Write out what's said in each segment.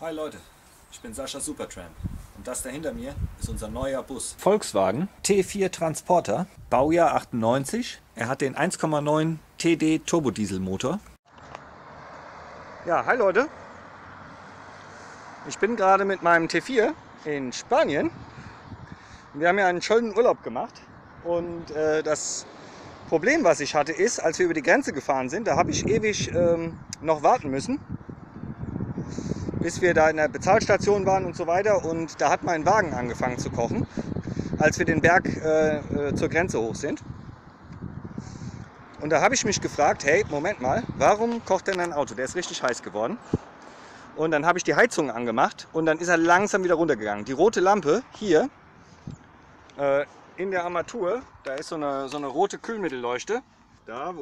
Hi Leute, ich bin Sascha Supertramp und das da hinter mir ist unser neuer Bus. Volkswagen T4 Transporter, Baujahr 98. Er hat den 1,9 TD Turbodieselmotor. Ja, hi Leute. Ich bin gerade mit meinem T4 in Spanien. Wir haben ja einen schönen Urlaub gemacht und äh, das Problem, was ich hatte, ist, als wir über die Grenze gefahren sind, da habe ich ewig ähm, noch warten müssen, bis wir da in der Bezahlstation waren und so weiter. Und da hat mein Wagen angefangen zu kochen, als wir den Berg äh, äh, zur Grenze hoch sind. Und da habe ich mich gefragt, hey, Moment mal, warum kocht denn ein Auto? Der ist richtig heiß geworden. Und dann habe ich die Heizung angemacht und dann ist er langsam wieder runtergegangen. Die rote Lampe hier äh, in der Armatur, da ist so eine, so eine rote Kühlmittelleuchte. Da,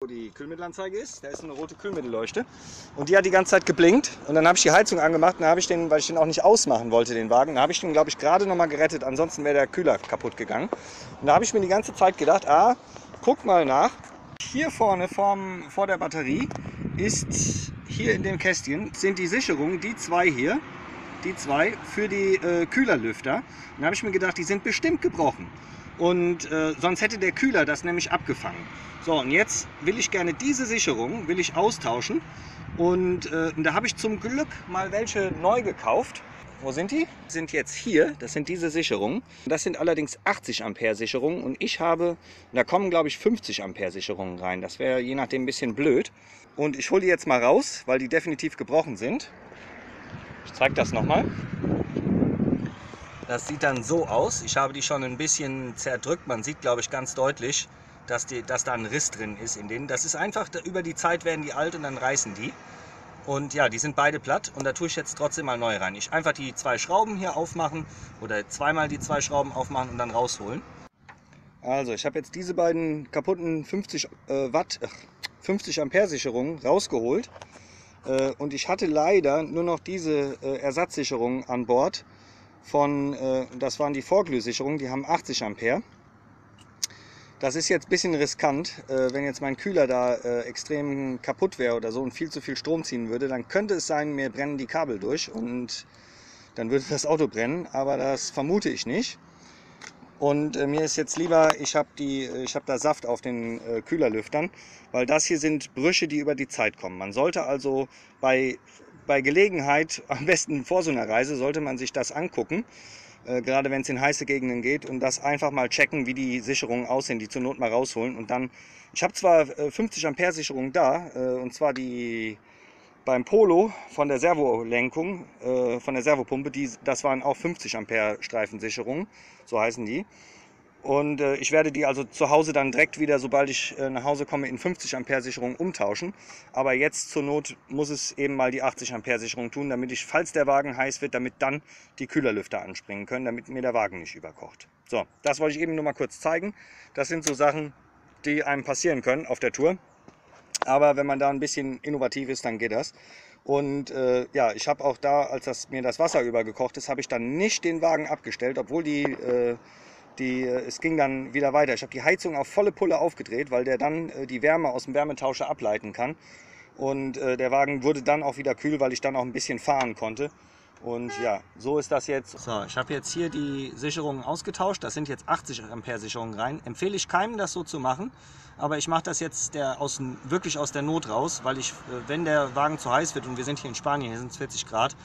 wo die Kühlmittelanzeige ist, da ist eine rote Kühlmittelleuchte. Und die hat die ganze Zeit geblinkt. Und dann habe ich die Heizung angemacht und habe ich den, weil ich den auch nicht ausmachen wollte, den Wagen, da habe ich den, glaube ich, gerade noch mal gerettet. Ansonsten wäre der Kühler kaputt gegangen. Und da habe ich mir die ganze Zeit gedacht, ah, guck mal nach. Hier vorne vorm, vor der Batterie ist, hier in dem Kästchen, sind die Sicherungen, die zwei hier, die zwei für die äh, Kühlerlüfter. Dann habe ich mir gedacht, die sind bestimmt gebrochen. Und äh, sonst hätte der Kühler das nämlich abgefangen. So, und jetzt will ich gerne diese Sicherung will ich austauschen. Und äh, da habe ich zum Glück mal welche neu gekauft. Wo sind die? Sind jetzt hier, das sind diese Sicherungen. Das sind allerdings 80 Ampere Sicherungen und ich habe, da kommen glaube ich 50 Ampere Sicherungen rein. Das wäre je nachdem ein bisschen blöd. Und ich hole die jetzt mal raus, weil die definitiv gebrochen sind. Ich zeige das nochmal. Das sieht dann so aus. Ich habe die schon ein bisschen zerdrückt. Man sieht, glaube ich, ganz deutlich, dass, die, dass da ein Riss drin ist in denen. Das ist einfach, über die Zeit werden die alt und dann reißen die. Und ja, die sind beide platt und da tue ich jetzt trotzdem mal neu rein. Ich einfach die zwei Schrauben hier aufmachen oder zweimal die zwei Schrauben aufmachen und dann rausholen. Also ich habe jetzt diese beiden kaputten 50 äh, Watt, ach, 50 Ampere Sicherungen rausgeholt. Äh, und ich hatte leider nur noch diese äh, Ersatzsicherungen an Bord von, äh, das waren die Vorglühsicherungen, die haben 80 Ampere. Das ist jetzt ein bisschen riskant, wenn jetzt mein Kühler da extrem kaputt wäre oder so und viel zu viel Strom ziehen würde, dann könnte es sein, mir brennen die Kabel durch und dann würde das Auto brennen, aber das vermute ich nicht. Und äh, mir ist jetzt lieber, ich habe hab da Saft auf den äh, Kühlerlüftern, weil das hier sind Brüche, die über die Zeit kommen. Man sollte also bei, bei Gelegenheit, am besten vor so einer Reise, sollte man sich das angucken, äh, gerade wenn es in heiße Gegenden geht und das einfach mal checken, wie die Sicherungen aussehen, die zur Not mal rausholen und dann, ich habe zwar 50 äh, Ampere Sicherung da, äh, und zwar die beim Polo von der Servolenkung, äh, von der Servopumpe, die, das waren auch 50 Ampere Streifensicherungen, so heißen die. Und äh, ich werde die also zu Hause dann direkt wieder, sobald ich äh, nach Hause komme, in 50 Ampere Sicherung umtauschen. Aber jetzt zur Not muss es eben mal die 80 Ampere Sicherung tun, damit ich, falls der Wagen heiß wird, damit dann die Kühlerlüfter anspringen können, damit mir der Wagen nicht überkocht. So, das wollte ich eben nur mal kurz zeigen. Das sind so Sachen, die einem passieren können auf der Tour. Aber wenn man da ein bisschen innovativ ist, dann geht das. Und äh, ja, ich habe auch da, als das, mir das Wasser übergekocht ist, habe ich dann nicht den Wagen abgestellt, obwohl die, äh, die, äh, es ging dann wieder weiter. Ich habe die Heizung auf volle Pulle aufgedreht, weil der dann äh, die Wärme aus dem Wärmetauscher ableiten kann. Und äh, der Wagen wurde dann auch wieder kühl, weil ich dann auch ein bisschen fahren konnte. Und ja, so ist das jetzt. So, ich habe jetzt hier die Sicherungen ausgetauscht. Das sind jetzt 80 Ampere Sicherungen rein. Empfehle ich keinem, das so zu machen. Aber ich mache das jetzt der aus, wirklich aus der Not raus, weil ich, äh, wenn der Wagen zu heiß wird und wir sind hier in Spanien, hier sind es 40 Grad,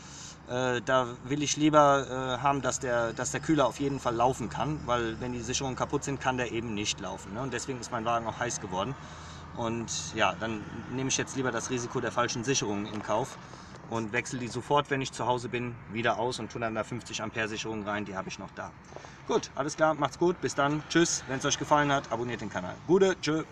äh, da will ich lieber äh, haben, dass der, dass der Kühler auf jeden Fall laufen kann, weil wenn die Sicherungen kaputt sind, kann der eben nicht laufen. Ne? Und deswegen ist mein Wagen auch heiß geworden. Und ja, dann nehme ich jetzt lieber das Risiko der falschen Sicherungen in Kauf und wechsle die sofort, wenn ich zu Hause bin, wieder aus und tue dann da 50 Ampere Sicherung rein, die habe ich noch da. Gut, alles klar, macht's gut, bis dann, tschüss. Wenn es euch gefallen hat, abonniert den Kanal. Gute, tschö.